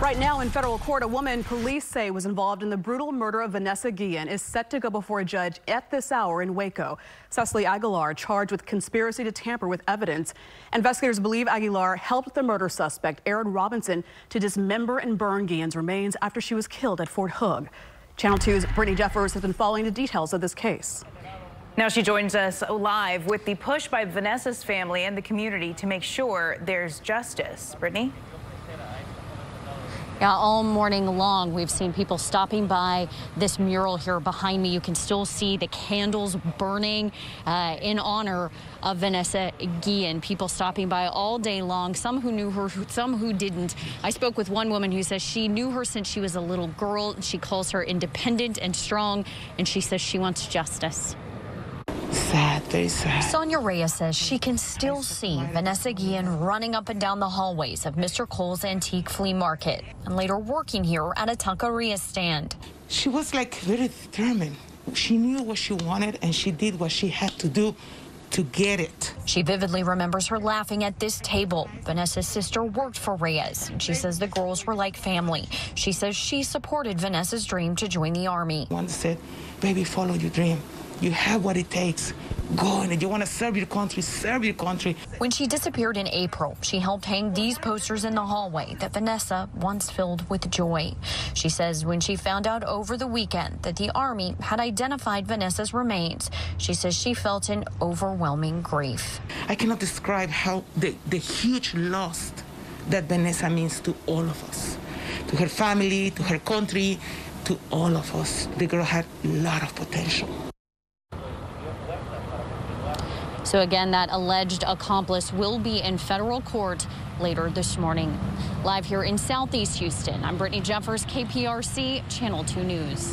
Right now in federal court, a woman police say was involved in the brutal murder of Vanessa Guillen is set to go before a judge at this hour in Waco. Cecily Aguilar charged with conspiracy to tamper with evidence. Investigators believe Aguilar helped the murder suspect, Aaron Robinson, to dismember and burn Guillen's remains after she was killed at Fort Hood. Channel 2's Brittany Jeffers has been following the details of this case. Now she joins us live with the push by Vanessa's family and the community to make sure there's justice. Brittany? Yeah, all morning long, we've seen people stopping by this mural here behind me. You can still see the candles burning uh, in honor of Vanessa Guillen. People stopping by all day long, some who knew her, some who didn't. I spoke with one woman who says she knew her since she was a little girl. She calls her independent and strong, and she says she wants justice sad, very sad. Sonia Reyes says she can still see Vanessa Guillen running up and down the hallways of Mr. Cole's antique flea market and later working here at a taqueria stand. She was like very determined. She knew what she wanted and she did what she had to do to get it. She vividly remembers her laughing at this table. Vanessa's sister worked for Reyes. She says the girls were like family. She says she supported Vanessa's dream to join the Army. One said, baby, follow your dream. You have what it takes. Go and if you want to serve your country, serve your country. When she disappeared in April, she helped hang these posters in the hallway that Vanessa once filled with joy. She says when she found out over the weekend that the Army had identified Vanessa's remains, she says she felt an overwhelming grief. I cannot describe how the, the huge loss that Vanessa means to all of us, to her family, to her country, to all of us. The girl had a lot of potential. So again, that alleged accomplice will be in federal court later this morning. Live here in Southeast Houston, I'm Brittany Jeffers, KPRC, Channel 2 News.